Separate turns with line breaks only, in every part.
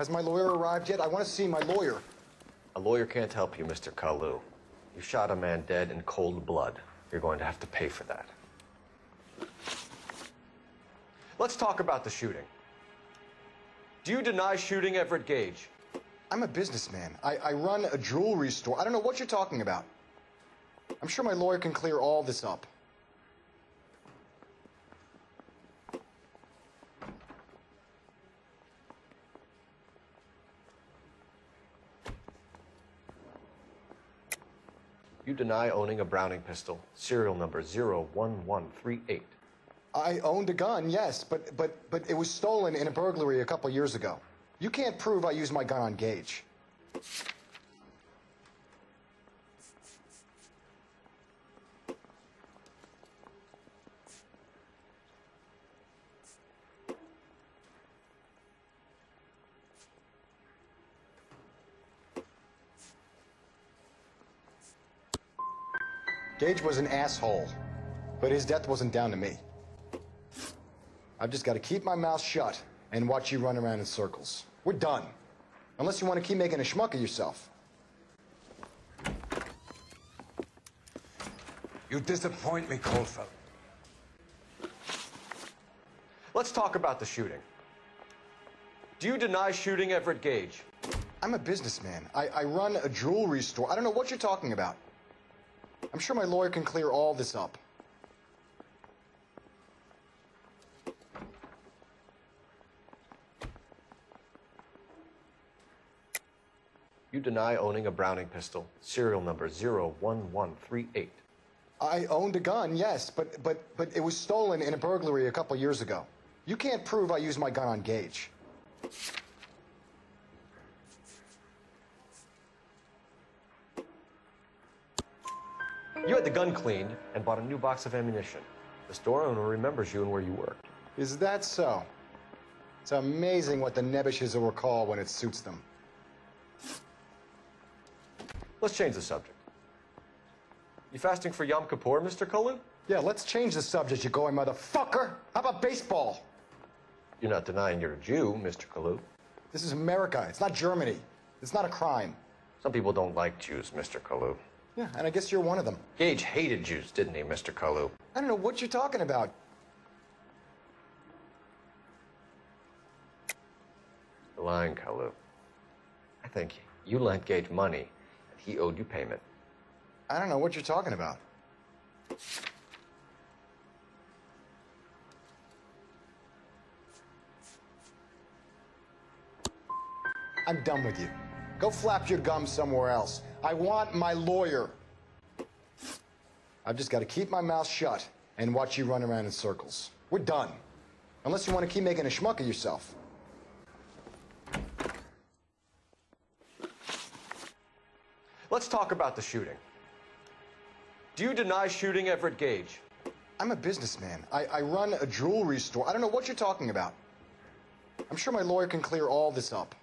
Has my lawyer arrived yet? I want to see my lawyer.
A lawyer can't help you, Mr. Kalu. You shot a man dead in cold blood. You're going to have to pay for that. Let's talk about the shooting. Do you deny shooting Everett Gage?
I'm a businessman. I, I run a jewelry store. I don't know what you're talking about. I'm sure my lawyer can clear all this up.
You deny owning a Browning pistol, serial number 01138.
I owned a gun, yes, but but but it was stolen in a burglary a couple years ago. You can't prove I used my gun on Gage. Gage was an asshole, but his death wasn't down to me. I've just got to keep my mouth shut and watch you run around in circles. We're done. Unless you want to keep making a schmuck of yourself.
You disappoint me, Colfeld.
Let's talk about the shooting. Do you deny shooting Everett Gage?
I'm a businessman. I, I run a jewelry store. I don't know what you're talking about. I'm sure my lawyer can clear all this up.
You deny owning a Browning pistol, serial number 01138.
I owned a gun, yes, but but but it was stolen in a burglary a couple years ago. You can't prove I used my gun on Gage.
You had the gun cleaned and bought a new box of ammunition. The store owner remembers you and where you worked.
Is that so? It's amazing what the nebbishes will recall when it suits them.
Let's change the subject. You fasting for Yom Kippur, Mr. Kalu?
Yeah, let's change the subject, you going motherfucker. How about baseball?
You're not denying you're a Jew, Mr. Kalu.
This is America. It's not Germany. It's not a crime.
Some people don't like Jews, Mr. Kalu.
Yeah, and I guess you're one of them.
Gage hated Jews, didn't he, Mr. Kalu?
I don't know what you're talking about.
You're lying, Kalu. I think you lent Gage money, and he owed you payment.
I don't know what you're talking about. I'm done with you. Go flap your gums somewhere else. I want my lawyer. I've just got to keep my mouth shut and watch you run around in circles. We're done. Unless you want to keep making a schmuck of yourself.
Let's talk about the shooting. Do you deny shooting Everett Gage?
I'm a businessman. I, I run a jewelry store. I don't know what you're talking about. I'm sure my lawyer can clear all this up.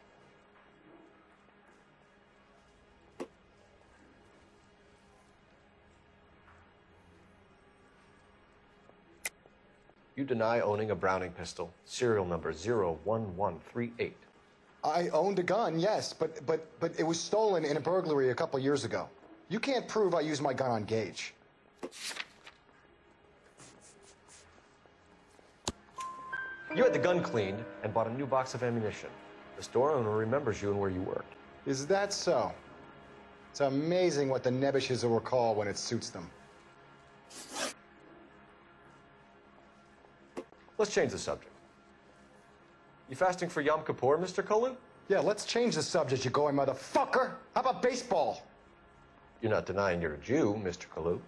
You deny owning a Browning pistol, serial number 01138.
I owned a gun, yes, but but but it was stolen in a burglary a couple years ago. You can't prove I used my gun on Gage.
You had the gun cleaned and bought a new box of ammunition. The store owner remembers you and where you worked.
Is that so? It's amazing what the nebbishes will recall when it suits them.
Let's change the subject. You fasting for Yom Kippur, Mr. Kalu?
Yeah, let's change the subject, you going motherfucker. How about baseball?
You're not denying you're a Jew, Mr. Kalu.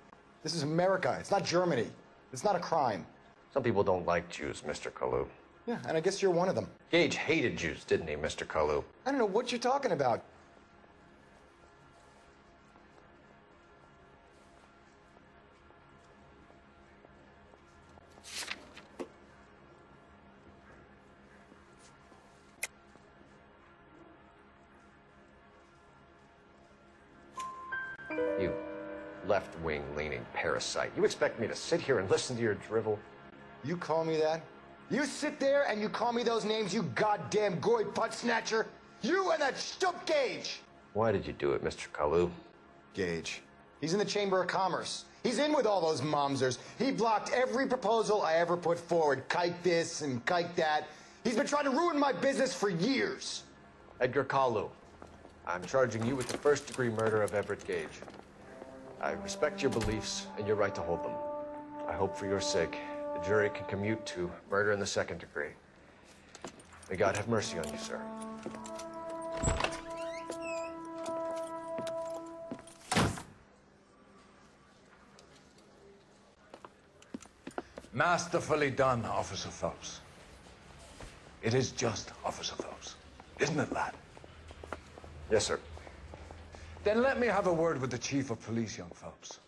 This is America. It's not Germany. It's not a crime.
Some people don't like Jews, Mr. Kalu.
Yeah, and I guess you're one of them.
Gage hated Jews, didn't he, Mr. Kalu?
I don't know what you're talking about.
Left-wing leaning parasite. You expect me to sit here and listen to your drivel?
You call me that? You sit there and you call me those names, you goddamn goy butt snatcher? You and that Stup Gage.
Why did you do it, Mr. Kalu?
Gage. He's in the Chamber of Commerce. He's in with all those momsers. He blocked every proposal I ever put forward. Kike this and kike that. He's been trying to ruin my business for years.
Edgar Kalu. I'm charging you with the first degree murder of Everett Gage. I respect your beliefs and your right to hold them. I hope for your sake the jury can commute to murder in the second degree. May God have mercy on you, sir.
Masterfully done, Officer Phelps. It is just Officer Phelps. Isn't it, lad?
Yes, sir.
Then let me have a word with the Chief of Police, young Phelps.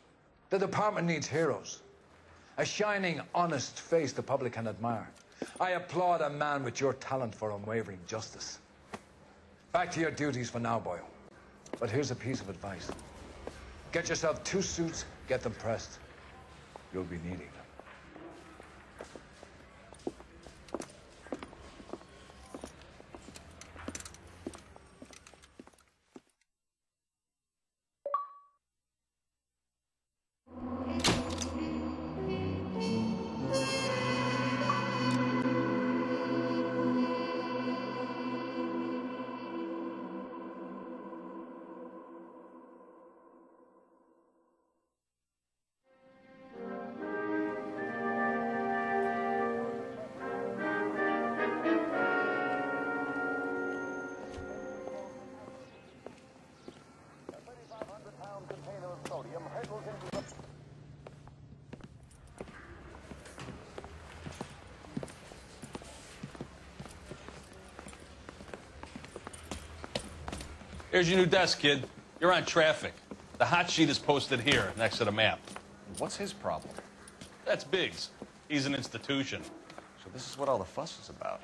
The department needs heroes. A shining, honest face the public can admire. I applaud a man with your talent for unwavering justice. Back to your duties for now, Boyle. But here's a piece of advice. Get yourself two suits, get them pressed. You'll be needing them.
Here's your new desk, kid. You're on traffic. The hot sheet is posted here, next to the map.
What's his problem?
That's Biggs. He's an institution.
So this is what all the fuss is about.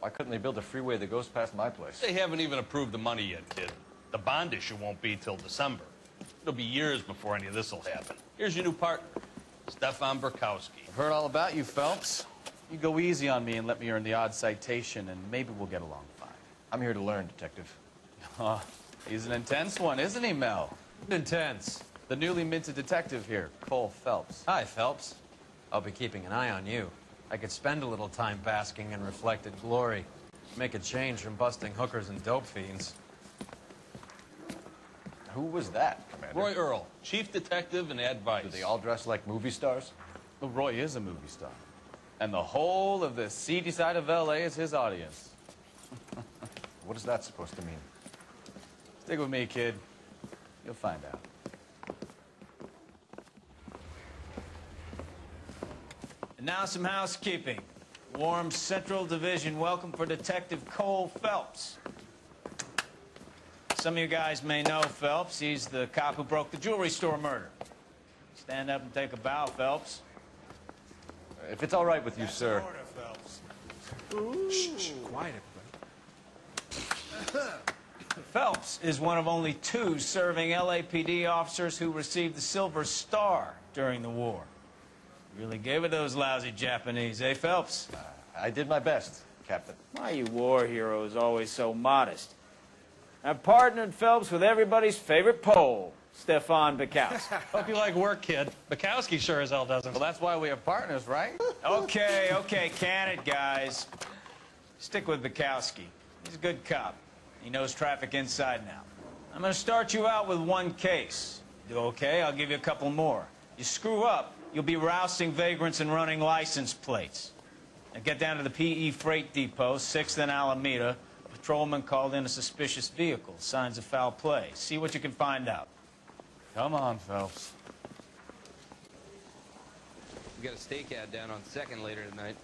Why couldn't they build a freeway that goes past my place?
They haven't even approved the money yet, kid. The bond issue won't be till December. It'll be years before any of this will happen. Here's your new partner, Stefan Bekowsky.
I've heard all about you, Phelps. You go easy on me and let me earn the odd citation, and maybe we'll get along fine.
I'm here to learn, Detective.
Oh, he's an intense one, isn't he, Mel?
Intense.
The newly minted detective here, Cole Phelps.
Hi, Phelps. I'll be keeping an eye on you. I could spend a little time basking in reflected glory. Make a change from busting hookers and dope fiends.
Who was that, Commander?
Roy Earle, chief detective and advice.
Do they all dress like movie stars?
Well, Roy is a movie star. And the whole of the seedy side of L.A. is his audience.
What is that supposed to mean?
Stick with me, kid. You'll find out. And now some housekeeping. Warm Central Division welcome for Detective Cole Phelps. Some of you guys may know Phelps. He's the cop who broke the jewelry store murder. Stand up and take a bow, Phelps.
If it's all right with you, sir.
Order, Phelps. Shh!
Quiet,
Phelps is one of only two serving LAPD officers who received the Silver Star during the war. Really gave it to those lousy Japanese, eh, Phelps?
I did my best, Captain.
Why you war heroes always so modest? I've partnered Phelps with everybody's favorite Pole, Stefan Bekowsky.
Hope you like work, kid. Bekowsky sure as hell doesn't.
well, that's why we have partners, right? okay, okay, can it, guys. Stick with Bekowsky. He's a good cop. He knows traffic inside now. I'm going to start you out with one case. Do okay? I'll give you a couple more. You screw up, you'll be rousting vagrants and running license plates. Now get down to the PE Freight Depot, 6th and Alameda. A patrolman called in a suspicious vehicle. Signs of foul play. See what you can find out. Come on, Phelps.
We got a stake ad down on second later tonight.